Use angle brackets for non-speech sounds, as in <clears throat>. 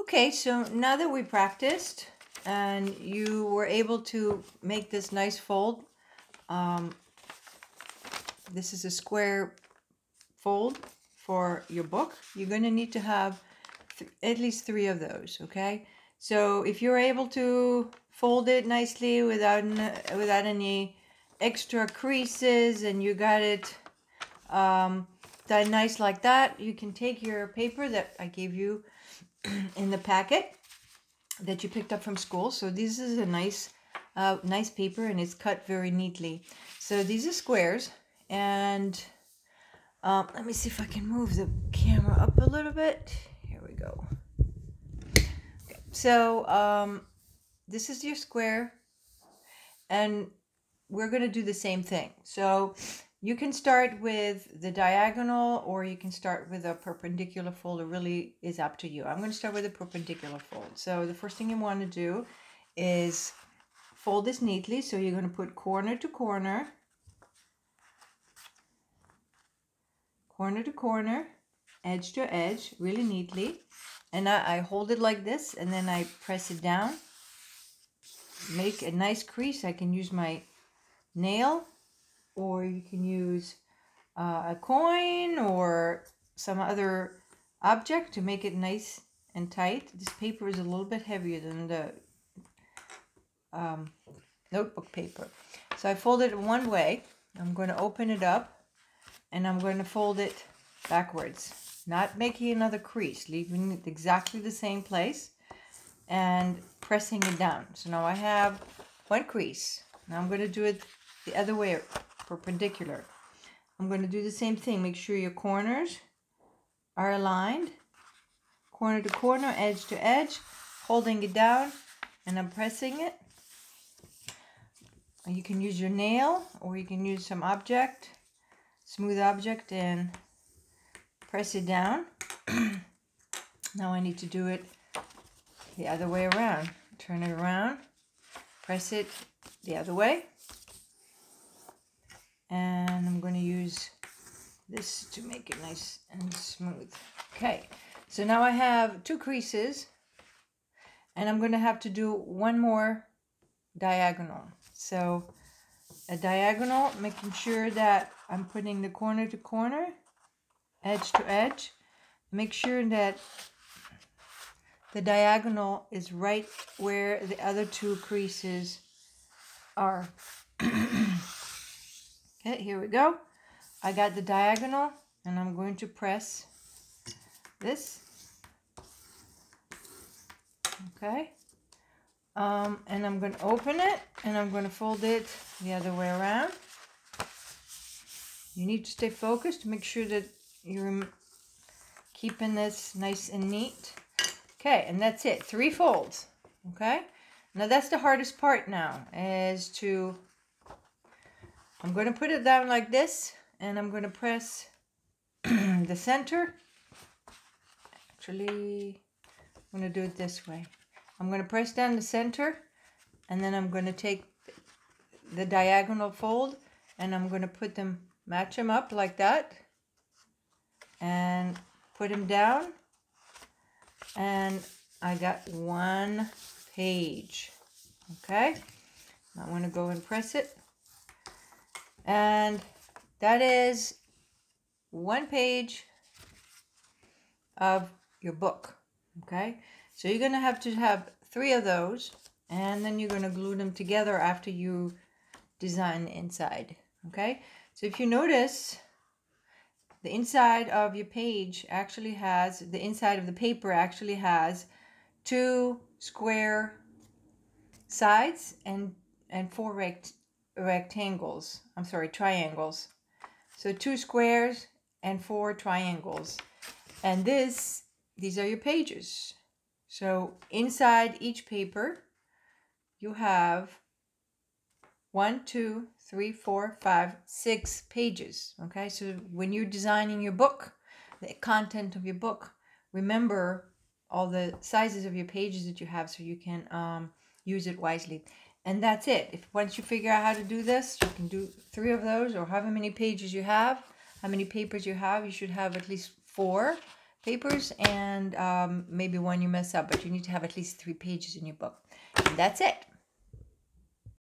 Okay, so now that we practiced and you were able to make this nice fold, um, this is a square fold for your book. You're going to need to have at least three of those, okay? So if you're able to fold it nicely without, without any extra creases and you got it um, done nice like that, you can take your paper that I gave you <clears throat> in the packet that you picked up from school. So this is a nice, uh, nice paper and it's cut very neatly. So these are squares and um, let me see if I can move the camera up a little bit. Here we go. Okay. So um, this is your square and we're going to do the same thing. So you can start with the diagonal or you can start with a perpendicular fold. It really is up to you. I'm going to start with a perpendicular fold. So the first thing you want to do is fold this neatly. So you're going to put corner to corner, corner to corner, edge to edge, really neatly. And I, I hold it like this and then I press it down. Make a nice crease. I can use my nail or you can use uh, a coin or some other object to make it nice and tight. This paper is a little bit heavier than the um, notebook paper. So I fold it one way. I'm going to open it up and I'm going to fold it backwards. Not making another crease, leaving it exactly the same place and pressing it down. So now I have one crease. Now I'm going to do it the other way perpendicular. I'm going to do the same thing. Make sure your corners are aligned. Corner to corner, edge to edge, holding it down, and I'm pressing it. You can use your nail or you can use some object, smooth object, and press it down. <clears throat> now I need to do it the other way around. Turn it around, press it the other way and I'm going to use this to make it nice and smooth. Okay, so now I have two creases and I'm going to have to do one more diagonal. So a diagonal, making sure that I'm putting the corner to corner, edge to edge. Make sure that the diagonal is right where the other two creases are. <coughs> Okay, here we go. I got the diagonal and I'm going to press this. Okay. Um, and I'm going to open it and I'm going to fold it the other way around. You need to stay focused to make sure that you're keeping this nice and neat. Okay, and that's it. Three folds. Okay. Now that's the hardest part now is to I'm going to put it down like this and I'm going to press <clears throat> the center. Actually, I'm going to do it this way. I'm going to press down the center and then I'm going to take the diagonal fold and I'm going to put them, match them up like that and put them down and I got one page. Okay, I want to go and press it and that is one page of your book. Okay, so you're going to have to have three of those and then you're going to glue them together after you design the inside. Okay, so if you notice, the inside of your page actually has, the inside of the paper actually has two square sides and, and four rect rectangles. I'm sorry, triangles. So two squares and four triangles. And this, these are your pages. So inside each paper, you have one, two, three, four, five, six pages. Okay, so when you're designing your book, the content of your book, remember all the sizes of your pages that you have so you can um, use it wisely and that's it. If once you figure out how to do this, you can do three of those or however many pages you have, how many papers you have. You should have at least four papers and um, maybe one you mess up, but you need to have at least three pages in your book. And that's it.